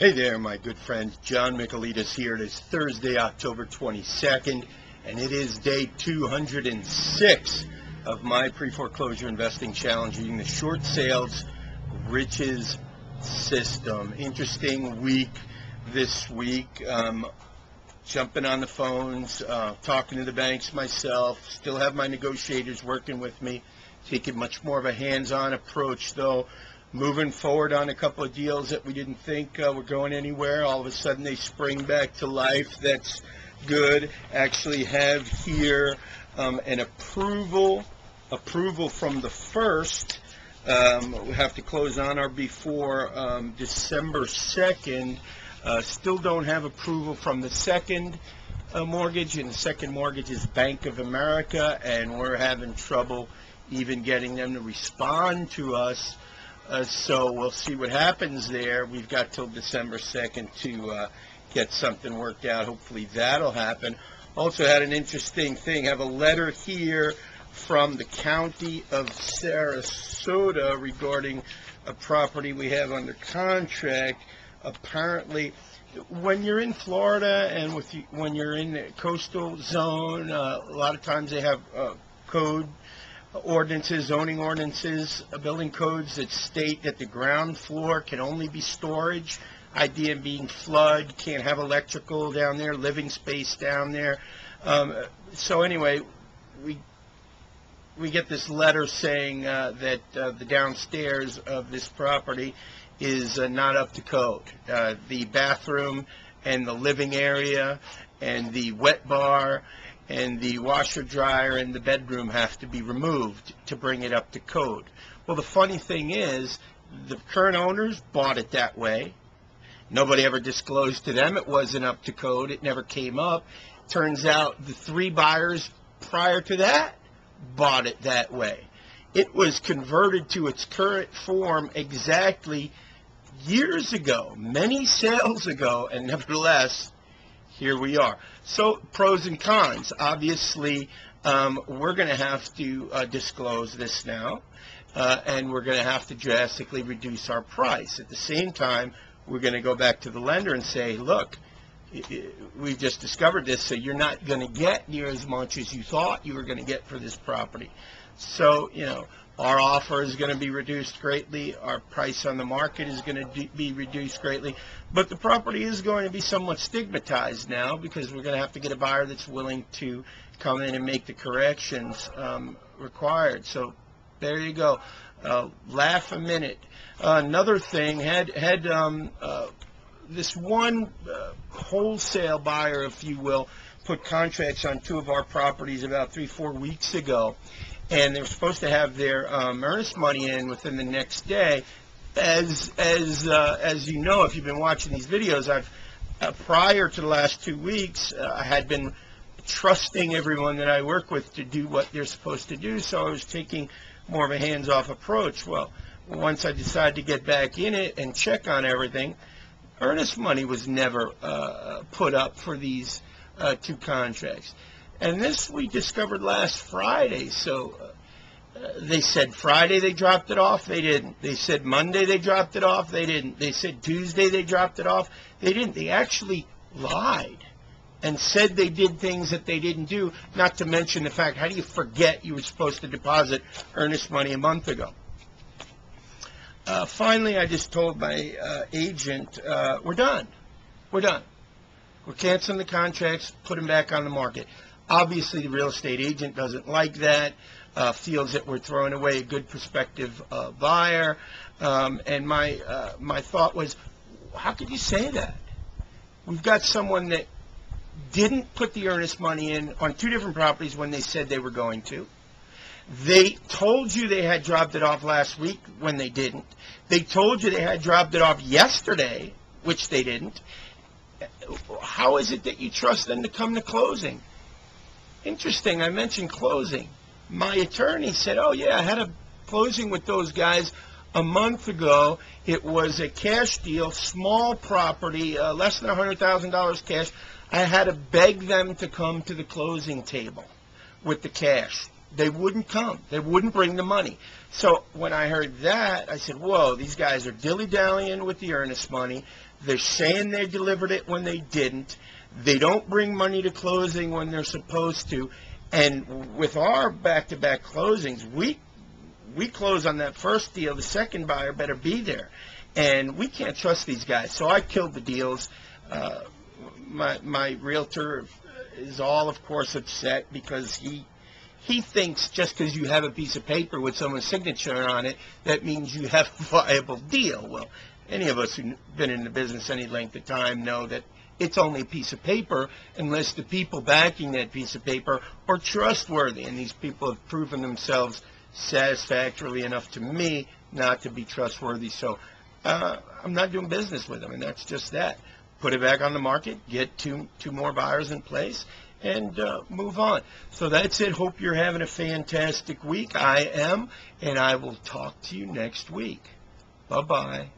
Hey there, my good friend. John Michailidis here. It is Thursday, October 22nd, and it is day 206 of my pre-foreclosure investing challenge using the short sales riches system. Interesting week this week. Um, jumping on the phones, uh, talking to the banks myself. Still have my negotiators working with me. Taking much more of a hands-on approach, though moving forward on a couple of deals that we didn't think uh, were going anywhere. All of a sudden, they spring back to life. That's good. Actually, have here um, an approval approval from the first. Um, we have to close on or before um, December 2nd. Uh, still don't have approval from the second uh, mortgage, and the second mortgage is Bank of America, and we're having trouble even getting them to respond to us. Uh, so we'll see what happens there. We've got till December 2nd to uh, get something worked out. Hopefully that'll happen. Also had an interesting thing. Have a letter here from the county of Sarasota regarding a property we have under contract. Apparently, when you're in Florida and with when you're in the coastal zone, uh, a lot of times they have uh, code ordinances, zoning ordinances, uh, building codes that state that the ground floor can only be storage. Idea being flood, can't have electrical down there, living space down there. Um, so anyway, we we get this letter saying uh, that uh, the downstairs of this property is uh, not up to code. Uh, the bathroom and the living area and the wet bar and the washer dryer in the bedroom have to be removed to bring it up to code. Well, the funny thing is, the current owners bought it that way. Nobody ever disclosed to them it wasn't up to code. It never came up. Turns out the three buyers prior to that bought it that way. It was converted to its current form exactly years ago, many sales ago, and nevertheless, here we are. So pros and cons. Obviously, um, we're going to have to uh, disclose this now, uh, and we're going to have to drastically reduce our price. At the same time, we're going to go back to the lender and say, look, we've just discovered this, so you're not going to get near as much as you thought you were going to get for this property. So, you know, our offer is going to be reduced greatly. Our price on the market is going to be reduced greatly. But the property is going to be somewhat stigmatized now because we're going to have to get a buyer that's willing to come in and make the corrections um, required. So there you go. Uh, laugh a minute. Uh, another thing had had um, uh, this one uh, wholesale buyer, if you will, put contracts on two of our properties about three four weeks ago and they're supposed to have their um, earnest money in within the next day. As as uh, as you know, if you've been watching these videos, I've uh, prior to the last two weeks, uh, I had been trusting everyone that I work with to do what they're supposed to do. So I was taking more of a hands-off approach. Well, once I decided to get back in it and check on everything, earnest money was never uh, put up for these uh, two contracts. And this we discovered last Friday. So uh, they said Friday they dropped it off. They didn't. They said Monday they dropped it off. They didn't. They said Tuesday they dropped it off. They didn't. They actually lied and said they did things that they didn't do, not to mention the fact, how do you forget you were supposed to deposit earnest money a month ago? Uh, finally, I just told my uh, agent, uh, we're done. We're done. We're canceling the contracts, put them back on the market. Obviously, the real estate agent doesn't like that, uh, feels that we're throwing away a good prospective uh, buyer. Um, and my uh, my thought was, how could you say that? We've got someone that didn't put the earnest money in on two different properties when they said they were going to. They told you they had dropped it off last week when they didn't. They told you they had dropped it off yesterday, which they didn't. How is it that you trust them to come to closing? Interesting, I mentioned closing. My attorney said, oh, yeah, I had a closing with those guys a month ago. It was a cash deal, small property, uh, less than $100,000 cash. I had to beg them to come to the closing table with the cash. They wouldn't come. They wouldn't bring the money. So when I heard that, I said, whoa, these guys are dilly-dallying with the earnest money. They're saying they delivered it when they didn't. They don't bring money to closing when they're supposed to. And with our back-to-back closings, we we close on that first deal. The second buyer better be there, and we can't trust these guys. So I killed the deals. Uh, my my realtor is all, of course, upset because he he thinks just because you have a piece of paper with someone's signature on it, that means you have a viable deal. Well, any of us who've been in the business any length of time know that it's only a piece of paper unless the people backing that piece of paper are trustworthy. And these people have proven themselves satisfactorily enough to me not to be trustworthy. So uh, I'm not doing business with them, and that's just that. Put it back on the market, get two two more buyers in place, and uh, move on. So that's it. Hope you're having a fantastic week. I am, and I will talk to you next week. Bye bye.